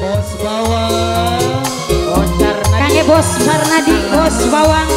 bos bawang bos Kange bos bos bawang